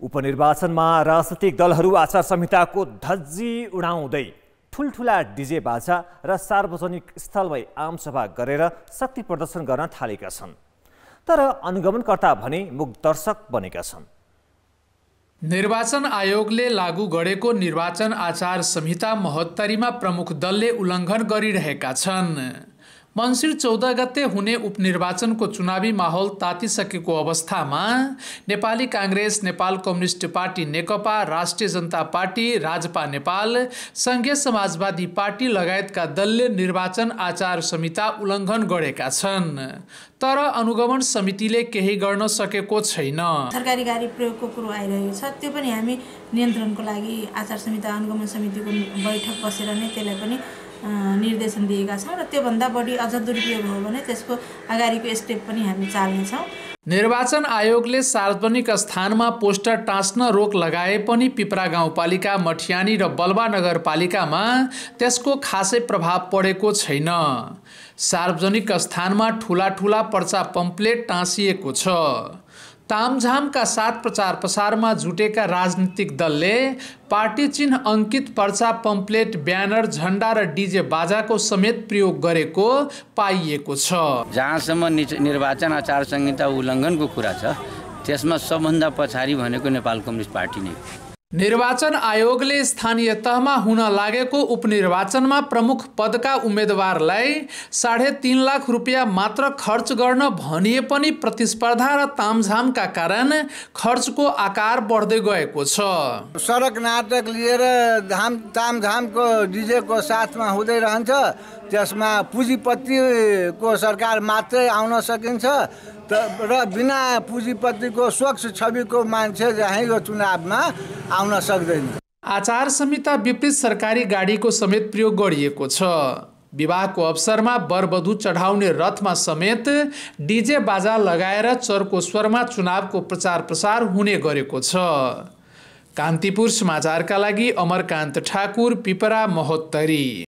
उपनिर्वाचनमा राजनैतिक दलहरू आचार संहिताको धज्जी उडाउँदै ठुल्ठुला डिजे बाजा र सार्वजनिक स्थलमै आमसभा गरेर शक्ति प्रदर्शन गर्न थालेका छन्। तर अनुगमनकर्ता भने मुख दर्शक बनेका छन्। निर्वाचन आयोगले लागू गरेको निर्वाचन आचार संहिता महोत्तरीमा प्रमुख दलले उल्लङ्घन गरिरहेका छन्। मङ्सिर चौध गते हुने उपनिर्वाचनको चुनावी माहौल तातिसकेको अवस्थामा Nepali Congress Nepal communist party नेकपा राष्ट्रिय जनता पार्टी राजपा नेपाल सङ्घीय समाजवादी पार्टी लगायतका दलले निर्वाचन आचार संहिता उल्लङ्घन गरेका छन्। तर अनुगमन समितिले केही गर्न सकेको छैन। सरकारी गाडी प्रयोगको कुरो आइरहेको छ त्यो पनि हामी नियन्त्रणको लागि आचार संहिता अनुगमन समितिको बैठक बसेर नै त्यसलाई पनि निर्देशन दिएका छौँ र त्योभन्दा बढी अझ दुरुपयोग हो भने त्यसको अगाडिको स्टेप पनि हामी चाल्नेछौँ। निर्वाचन आयोगले सार्वजनिक स्थानमा पोस्टर टाँच्न रोक लगाए पनि पिपरा गाउँपालिका मठियानी र बलवा नगरपालिकामा त्यसको खासै प्रभाव परेको छैन। सार्वजनिक स्थानमा ठुला ठुला पर्चा पम्पलेट टाँसिएको छ। तामझामका साथ प्रचार प्रसारमा जुटेका राजनीतिक दलले पार्टी चिन्ह अङ्कित पर्चा पम्पलेट ब्यानर झन्डा र डिजे बाजाको समेत प्रयोग गरेको पाइएको छ। जहाँसम्म निर्वाचन आचार संहिता उल्लङ्घनको कुरा छ त्यसमा सबभन्दा पछाडि भनेको नेपाल कम्युनिस्ट पार्टी नै। निर्वाचन आयोगले स्थानीय तहमा हुन लागेको उपनिर्वाचनमा प्रमुख पदका उम्मेदवारलाई साढे तिन लाख रुपियाँ मात्र खर्च गर्न भनिए पनि प्रतिस्पर्धा र तामझामका कारण खर्चको आकार बढ्दै गएको छ। सडक नाटक लिएर धाम तामझामको डिजेको साथमा हुँदै रहन्छ। त्यसमा पुँजीपतिको सरकार मात्रै आउन सकिन्छ। र बिना पुँजीपतिको स्वच्छ छविको मान्छे चाहिँ यो चुनावमा आउन सक्दैन। आचार संहिता विपरीत सरकारी गाडीको समेत प्रयोग गरिएको छ। विवाहको अवसरमा वरवधु चढाउने रथमा समेत डिजे बाजा लगाएर चर्को स्वरमा चुनावको प्रचार प्रसार हुने गरेको छ। कान्तिपुर समाचारका लागि अमरकान्त ठाकुर पिपरा महोत्तरी।